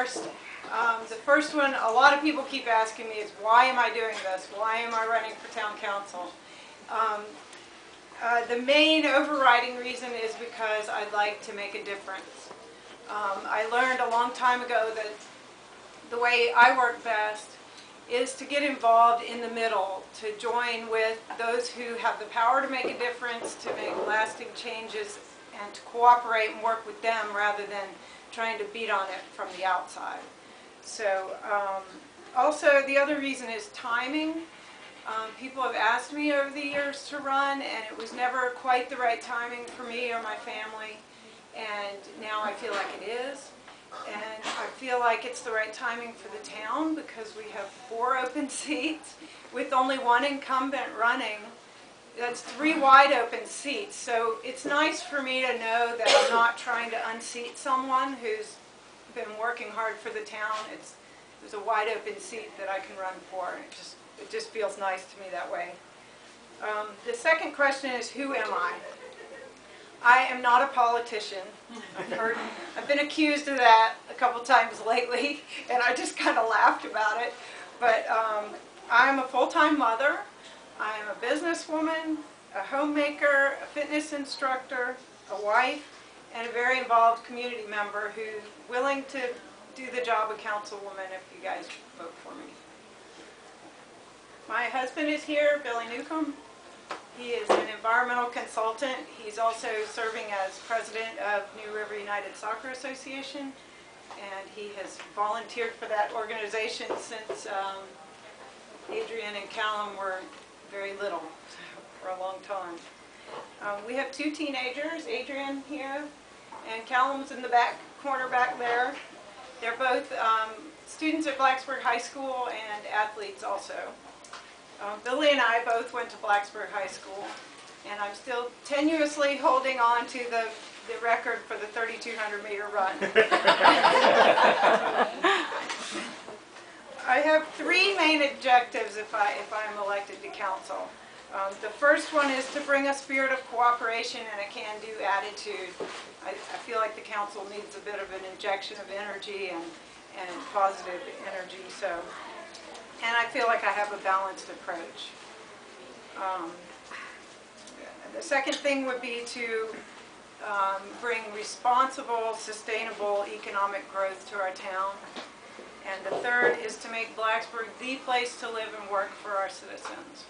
First, um, the first one, a lot of people keep asking me is, why am I doing this? Why am I running for town council? Um, uh, the main overriding reason is because I'd like to make a difference. Um, I learned a long time ago that the way I work best is to get involved in the middle, to join with those who have the power to make a difference, to make lasting changes, and to cooperate and work with them rather than trying to beat on it from the outside. So, um, also, the other reason is timing. Um, people have asked me over the years to run, and it was never quite the right timing for me or my family. And now I feel like it is. And I feel like it's the right timing for the town because we have four open seats with only one incumbent running. That's three wide open seats. So it's nice for me to know that I'm not trying to unseat someone who's been working hard for the town. It's, there's a wide open seat that I can run for. and It just, it just feels nice to me that way. Um, the second question is, who am I? I am not a politician. I've heard, I've been accused of that a couple times lately, and I just kind of laughed about it. But um, I'm a full-time mother. I am a businesswoman, a homemaker, a fitness instructor, a wife, and a very involved community member who's willing to do the job of councilwoman if you guys vote for me. My husband is here, Billy Newcomb. He is an environmental consultant. He's also serving as president of New River United Soccer Association, and he has volunteered for that organization since um, Adrian and Callum were very little, for a long time. Um, We have two teenagers, Adrian here, and Callum's in the back corner back there. They're both um, students at Blacksburg High School and athletes also. Um, Billy and I both went to Blacksburg High School, and I'm still tenuously holding on to the, the record for the 3,200 meter run. Three main objectives if I, if I am elected to council. Um, the first one is to bring a spirit of cooperation and a can-do attitude. I, I feel like the council needs a bit of an injection of energy and, and positive energy, so and I feel like I have a balanced approach. Um, The second thing would be to um, bring responsible, sustainable economic growth to our town. And the third is to make Blacksburg the place to live and work for our citizens.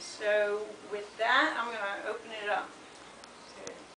So with that, I'm going to open it up.